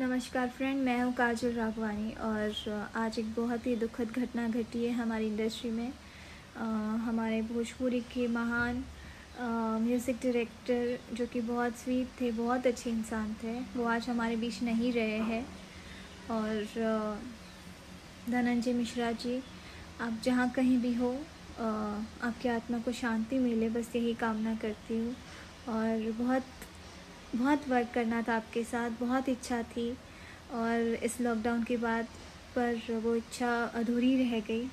नमस्कार फ्रेंड मैं हूँ काजल राघवानी और आज एक बहुत ही दुखद घटना घटी है हमारी इंडस्ट्री में। आ, हमारे भोजपुरी के महान म्यूज़िक डायरेक्टर जो कि बहुत स्वीट थे बहुत अच्छे इंसान थे वो आज हमारे बीच नहीं रहे हैं। और धनंजय मिश्रा जी आप जहाँ कहीं भी हो आपकी आत्मा को शांति मिले बस यही कामना करती हूँ। और बहुत बहुत वर्क करना था आपके साथ, बहुत इच्छा थी और इस लॉकडाउन के बाद पर वो इच्छा अधूरी रह गई।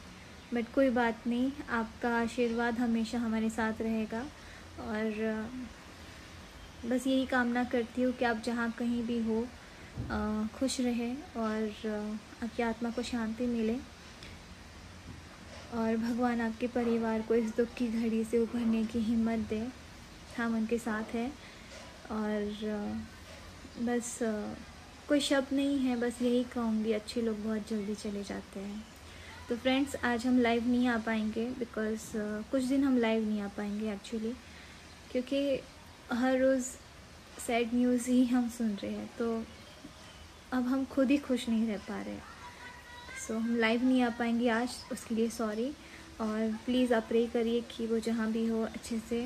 बट कोई बात नहीं, आपका आशीर्वाद हमेशा हमारे साथ रहेगा और बस यही कामना करती हूँ कि आप जहाँ कहीं भी हो खुश रहें और आपकी आत्मा को शांति मिले और भगवान आपके परिवार को इस दुख की घड़ी से उभरने की हिम्मत दे। हम उनके साथ हैं। और बस कोई शब्द नहीं है बस यही कहूँगी अच्छे लोग बहुत जल्दी चले जाते हैं। तो फ्रेंड्स आज हम लाइव नहीं आ पाएँगे बिकॉज़ कुछ दिन हम लाइव नहीं आ पाएँगे एक्चुअली क्योंकि हर रोज़ सैड न्यूज़ ही हम सुन रहे हैं तो अब हम खुद ही खुश नहीं रह पा रहे सो so, हम लाइव नहीं आ पाएँगे आज उसके लिए सॉरी और प्लीज़ आप प्रे करिए कि वो जहाँ भी हो अच्छे से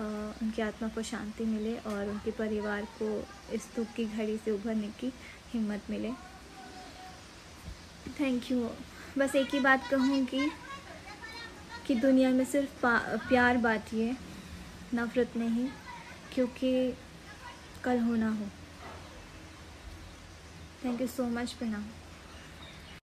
उनकी आत्मा को शांति मिले और उनके परिवार को इस दुख की घड़ी से उभरने की हिम्मत मिले। थैंक यू बस एक ही बात कहूँगी कि दुनिया में सिर्फ़ प्यार बांटिए नफ़रत नहीं, क्योंकि कल होना हो। थैंक यू सो मच प्रणाम